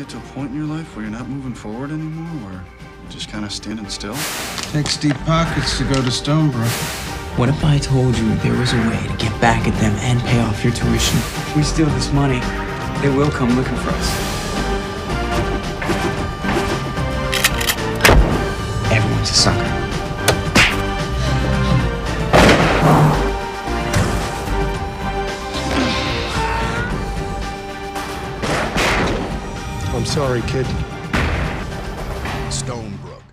get to a point in your life where you're not moving forward anymore, where you're just kind of standing still? Takes deep pockets to go to Stonebrook. What if I told you there was a way to get back at them and pay off your tuition? If we steal this money, they will come looking for us. Everyone's a sucker. I'm sorry, kid. Stonebrook.